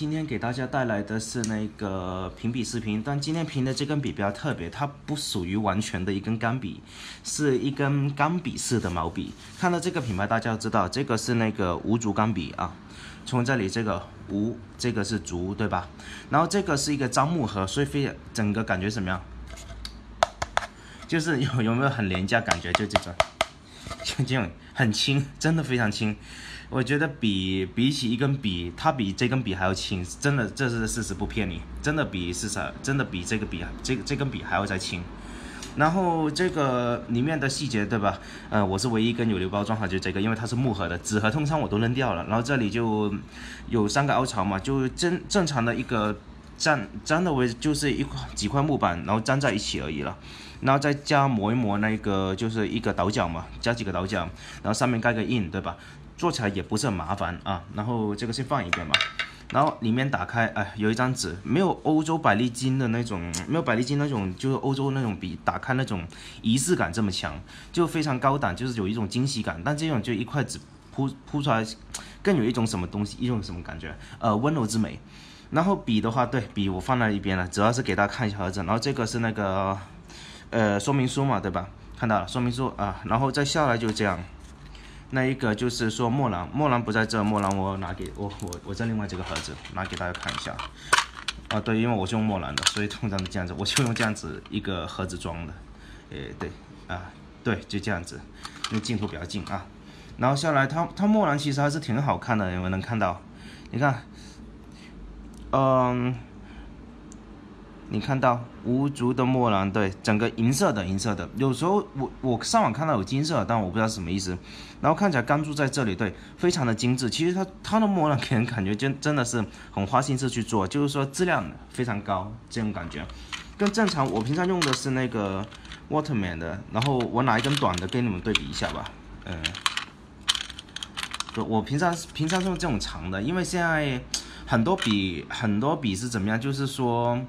今天给大家带来的是那个评比视频，但今天评的这根笔比较特别，它不属于完全的一根钢笔，是一根钢笔式的毛笔。看到这个品牌，大家知道这个是那个无竹钢笔啊。从这里这个无，这个是竹，对吧？然后这个是一个樟木盒，所以非整个感觉怎么样？就是有有没有很廉价感觉？就这种，就这种很轻，真的非常轻。我觉得比比起一根笔，它比这根笔还要轻，真的，这是事实，不骗你，真的比是啥？真的比这个笔，这个这根笔还要再轻。然后这个里面的细节，对吧？呃，我是唯一跟有留包装好就这个，因为它是木盒的，纸盒通常我都扔掉了。然后这里就有三个凹槽嘛，就正正常的一个粘粘的位置就是一块几块木板，然后粘在一起而已了。然后再加磨一磨那个就是一个倒角嘛，加几个倒角，然后上面盖个印，对吧？做起来也不是很麻烦啊，然后这个先放一边吧，然后里面打开，哎，有一张纸，没有欧洲百利金的那种，没有百利金那种，就是欧洲那种笔，打开那种仪式感这么强，就非常高档，就是有一种惊喜感。但这种就一块纸铺铺出来，更有一种什么东西，一种什么感觉？呃，温柔之美。然后笔的话，对笔我放在一边了，主要是给大家看一下盒子。然后这个是那个呃说明书嘛，对吧？看到了说明书啊，然后再下来就是这样。那一个就是说墨兰，墨兰不在这，墨兰我拿给我我我在另外这个盒子拿给大家看一下。啊，对，因为我是用墨兰的，所以通常这样子，我就用这样子一个盒子装的。诶，对，啊，对，就这样子，因为镜头比较近啊。然后下来，它它墨兰其实还是挺好看的，有没有能看到？你看，嗯。你看到无足的墨兰，对，整个银色的，银色的。有时候我我上网看到有金色，但我不知道什么意思。然后看起来钢珠在这里，对，非常的精致。其实它它的墨兰给人感觉真真的是很花心思去做，就是说质量非常高，这种感觉。跟正常我平常用的是那个 Waterman 的，然后我拿一根短的给你们对比一下吧。嗯，我平常平常用这种长的，因为现在很多笔很多笔是怎么样，就是说。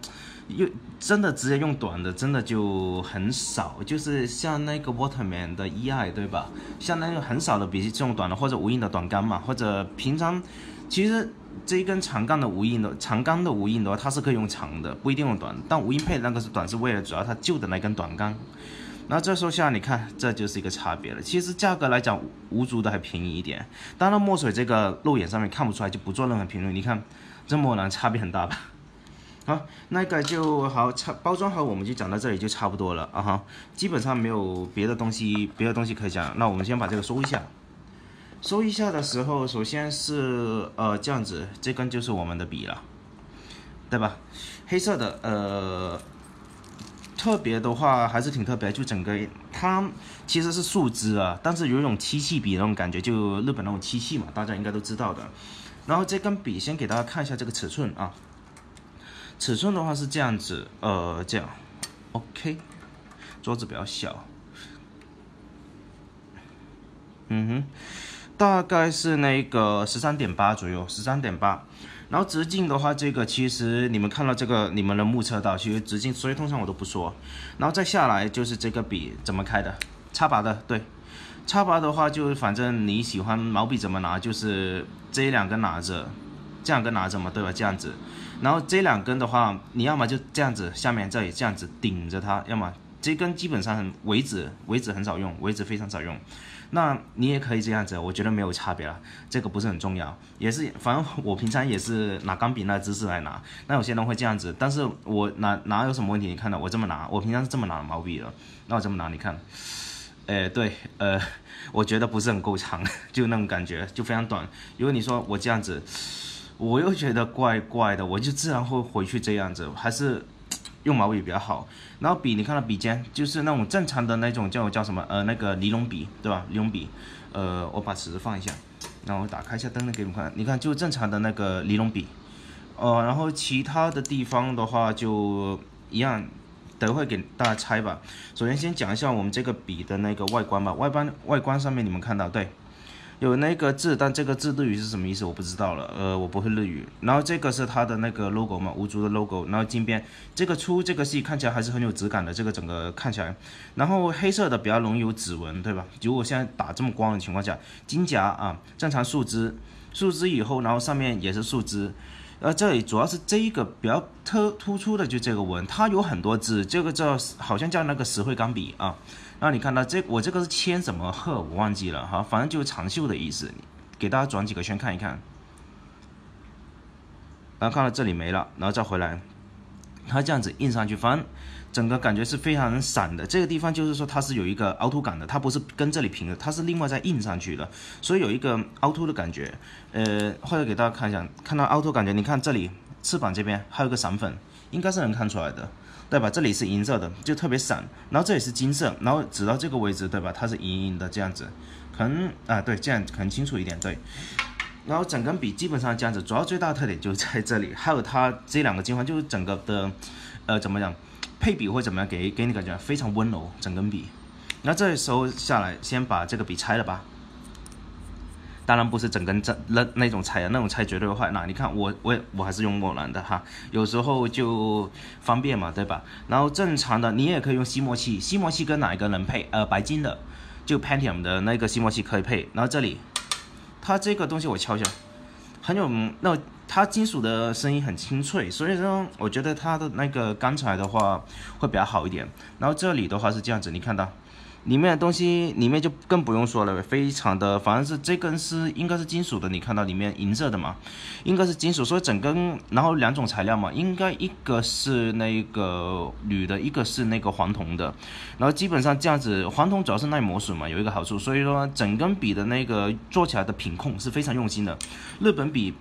用真的直接用短的，真的就很少，就是像那个 Waterman 的 E.I 对吧？像那个很少的笔这种短的或者无印的短杆嘛，或者平常其实这一根长杆的无印的长杆的无印的话，它是可以用长的，不一定用短。但无印配那个是短，是为了主要它旧的那根短杆。那这时候下你看，这就是一个差别了。其实价格来讲，无足的还便宜一点。当然墨水这个肉眼上面看不出来，就不做任何评论。你看这墨囊差别很大吧？好，那个就好，差包装好，我们就讲到这里就差不多了啊哈，基本上没有别的东西，别的东西可以讲。那我们先把这个收一下，收一下的时候，首先是呃这样子，这根就是我们的笔了，对吧？黑色的，呃，特别的话还是挺特别，就整个它其实是树脂啊，但是有一种漆器笔那种感觉，就日本那种漆器嘛，大家应该都知道的。然后这根笔先给大家看一下这个尺寸啊。尺寸的话是这样子，呃，这样，OK，桌子比较小，嗯哼，大概是那个十三点八左右，十三点八。然后直径的话，这个其实你们看到这个，你们能目测到，其实直径，所以通常我都不说。然后再下来就是这个笔怎么开的，插拔的，对，插拔的话就反正你喜欢毛笔怎么拿，就是这两根拿着，这两根拿着嘛，对吧？这样子。然后这两根的话，你要么就这样子，下面这里这样子顶着它，要么这根基本上很尾指，尾指很少用，尾指非常少用。那你也可以这样子，我觉得没有差别了，这个不是很重要，也是反正我平常也是拿钢笔那姿势来拿。那有些人会这样子，但是我拿拿有什么问题？你看到我这么拿，我平常是这么拿毛笔的，那我这么拿，你看，哎对，呃，我觉得不是很够长，就那种感觉，就非常短。如果你说我这样子。我又觉得怪怪的，我就自然会回去这样子，还是 用毛笔比较好。然后笔，你看到笔尖就是那种正常的那种叫叫什么呃那个尼龙笔，对吧？尼龙笔，呃，我把尺子放一下，然后打开一下灯给你们看，你看就正常的那个尼龙笔，呃，然后其他的地方的话就一样，等会给大家拆吧。首先先讲一下我们这个笔的那个外观吧，外观外观上面你们看到对。有那个字，但这个字日语是什么意思？我不知道了。呃，我不会日语。然后这个是它的那个 logo 嘛，无足的 logo。然后金边，这个粗，这个细，看起来还是很有质感的。这个整个看起来，然后黑色的比较容易有指纹，对吧？如果现在打这么光的情况下，金夹啊，正常树枝，树枝以后，然后上面也是树枝，呃，这里主要是这一个比较特突出的就这个纹，它有很多字，这个叫好像叫那个石灰钢笔啊。然后你看到这我这个是签什么鹤，我忘记了哈，反正就是长袖的意思。给大家转几个圈看一看。然后看到这里没了，然后再回来，它这样子印上去，翻整个感觉是非常闪的。这个地方就是说它是有一个凹凸感的，它不是跟这里平的，它是另外再印上去的，所以有一个凹凸的感觉。呃，或者给大家看一下，看到凹凸感觉，你看这里翅膀这边还有个闪粉，应该是能看出来的，对吧？这里是银色的，就特别闪，然后这里是金色，然后指到这个位置，对吧？它是隐隐的这样子，可能啊，对，这样可能清楚一点，对。然后整根笔基本上这样子，主要最大的特点就在这里，还有它这两个金环，就是整个的，呃，怎么讲，配比会怎么样，给给你感觉非常温柔，整根笔。那这时候下来，先把这个笔拆了吧。当然不是整根这那那种拆啊，那种拆绝对会坏。那你看我我我还是用墨蓝的哈，有时候就方便嘛，对吧？然后正常的你也可以用吸墨器，吸墨器跟哪一个能配？呃，白金的，就 Pentium 的那个吸墨器可以配。然后这里。它这个东西我敲一下，很有那它金属的声音很清脆，所以说我觉得它的那个钢材的话会比较好一点。然后这里的话是这样子，你看到。里面的东西里面就更不用说了，非常的，反正是这根是应该是金属的，你看到里面银色的嘛，应该是金属，所以整根，然后两种材料嘛，应该一个是那个铝的，一个是那个黄铜的，然后基本上这样子，黄铜主要是耐磨损嘛，有一个好处，所以说整根笔的那个做起来的品控是非常用心的，日本笔，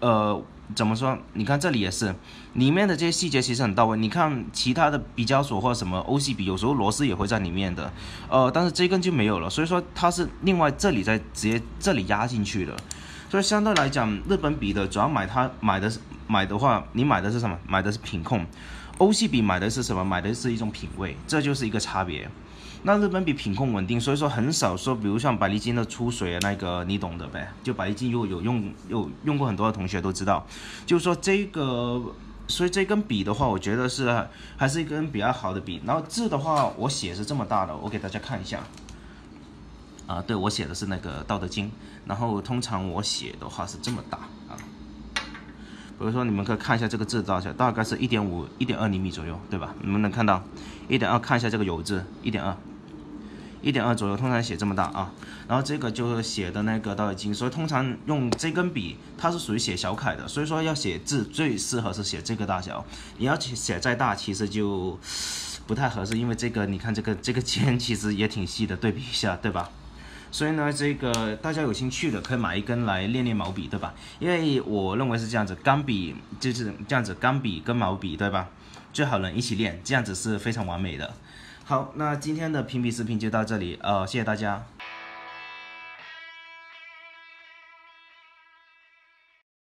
呃。怎么说？你看这里也是，里面的这些细节其实很到位。你看其他的比胶索或者什么欧系笔，有时候螺丝也会在里面的，呃，但是这根就没有了。所以说它是另外这里再直接这里压进去的。所以相对来讲，日本笔的主要买它买的是买的话，你买的是什么？买的是品控。欧系笔买的是什么？买的是一种品味，这就是一个差别。那日本笔品控稳定，所以说很少说，比如像百利金的出水啊，那个你懂的呗。就百利金如果有用有用过很多的同学都知道，就是说这个，所以这根笔的话，我觉得是还是一根比较好的笔。然后字的话，我写是这么大的，我给大家看一下。啊，对我写的是那个《道德经》，然后通常我写的话是这么大啊。比如说你们可以看一下这个字大小，大概是一点五、一点二厘米左右，对吧？你们能看到一点二？看一下这个“有”字，一点二。一点二左右，通常写这么大啊，然后这个就是写的那个《道德经》，所以通常用这根笔，它是属于写小楷的，所以说要写字最适合是写这个大小。你要写写再大，其实就不太合适，因为这个你看这个这个尖其实也挺细的，对比一下，对吧？所以呢，这个大家有兴趣的可以买一根来练练毛笔，对吧？因为我认为是这样子，钢笔就是这样子，钢笔跟毛笔，对吧？最好能一起练，这样子是非常完美的。好，那今天的评比视频就到这里，呃，谢谢大家。